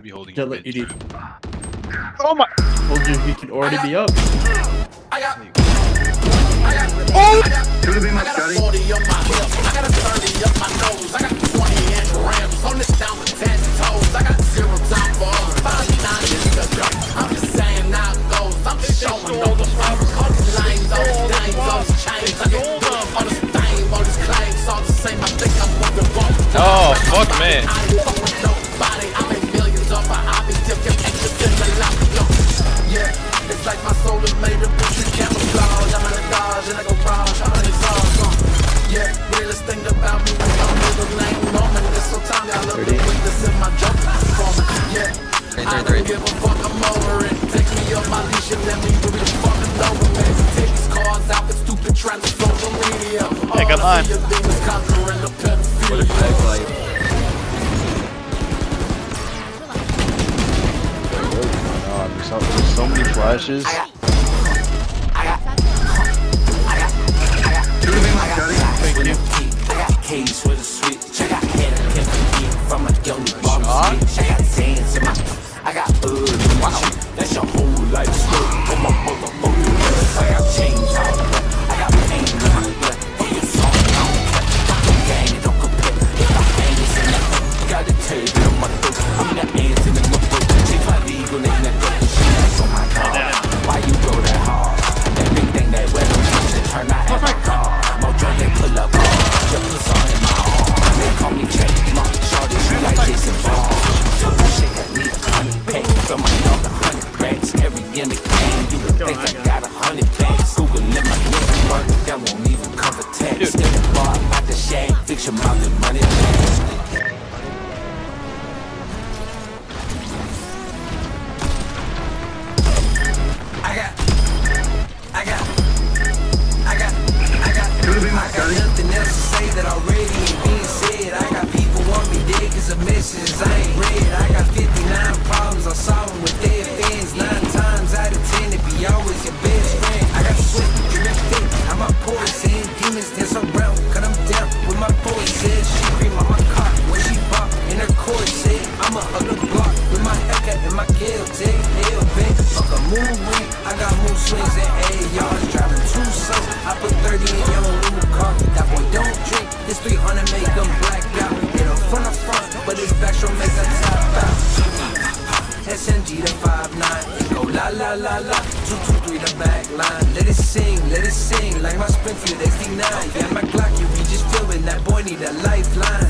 He'll be holding Don't let you trap. Oh my! Told you he could already be up. I got, I got, oh! I got, I got a 40 on my hip. I got a 30 up my nose. I got 20 inch rims. On this down with 10 toes. I got zero time for all the 59 is the jump. I'm just saying how goes. I'm just showing all the promise. All these lines, all these dimes, all these chains. I get all this fame, all these claims. All the same. I think I'm with the ball. Oh, fuck, man. Make millions off a hobby. Still get extras in the lobby. Yo, Yeah, it's like my soul is made of bullshit camouflage. I'm in a Dodge in a garage, I'm in exhaust. Uh. Yeah, realest thing about me is I'm middle name Norman. This so time I love the witness in my jump performance. Yeah, I don't give a fuck, I'm over it. Take me off my leash and let me do the fucking over man. Take these cars out with stupid trends on social media. Got All I mine. see is demons conquering the pedophilia. God, flashes. I got a ants in the game, you would think I got a hundred bags. Google in my network, that won't even cover tax. This 300 make them black. Out. It'll front to front, but his back show make a top out. SMG the 5'9 It go la la la la. 223 the back line. Let it sing, let it sing. Like my Springfield XD9 Yeah, my Glock, you be just feeling That boy need a lifeline